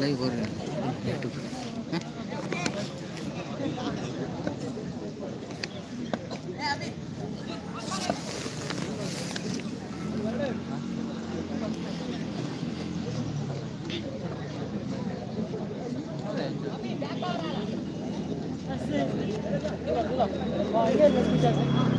नहीं बोल Thank you.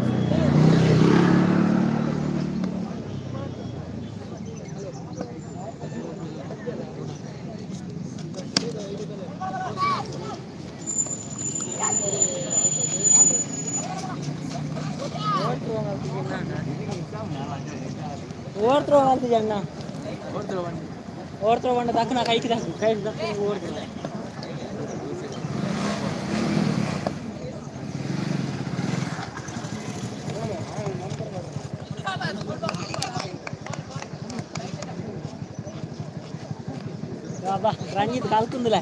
Ortro mandi jangan. Ortro mandi. Ortro mandi tak kena kayak kita. Kayak tak kena ortro. Kalkun dulu.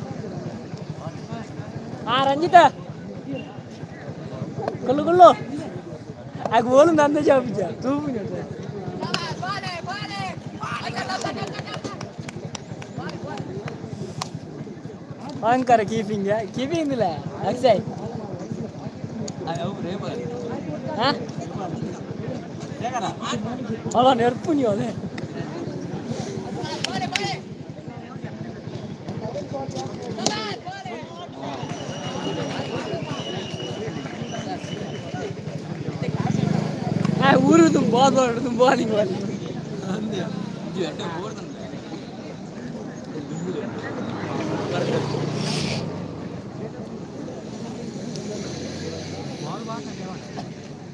Ah Ranjit ah. Kalau. Aku boleh nanti jawab je. Tuh punya. வாங்கக்கார கீப்பிங்க. Giving இல்லை அக்ஷய் அவ்வளோ நெருப்பு நீ அது உருதும் போதும் எடுத்தும் போதிங்க போதிங்க subscribe cho kênh